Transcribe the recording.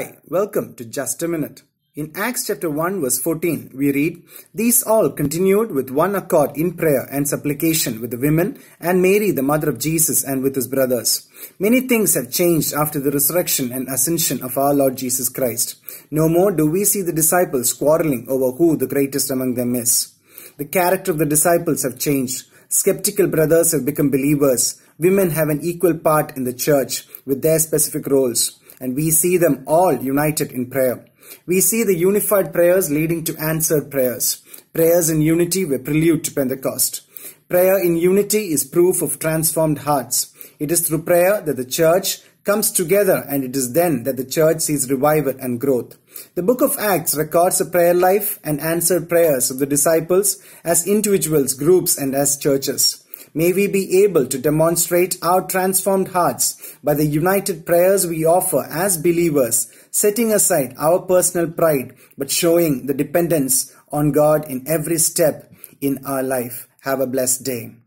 Hi, welcome to Just a Minute. In Acts chapter 1 verse 14, we read, These all continued with one accord in prayer and supplication with the women and Mary, the mother of Jesus, and with his brothers. Many things have changed after the resurrection and ascension of our Lord Jesus Christ. No more do we see the disciples quarreling over who the greatest among them is. The character of the disciples have changed. Skeptical brothers have become believers. Women have an equal part in the church with their specific roles and we see them all united in prayer. We see the unified prayers leading to answered prayers. Prayers in unity were prelude to Pentecost. Prayer in unity is proof of transformed hearts. It is through prayer that the church comes together and it is then that the church sees revival and growth. The book of Acts records the prayer life and answered prayers of the disciples as individuals, groups, and as churches. May we be able to demonstrate our transformed hearts by the united prayers we offer as believers, setting aside our personal pride but showing the dependence on God in every step in our life. Have a blessed day.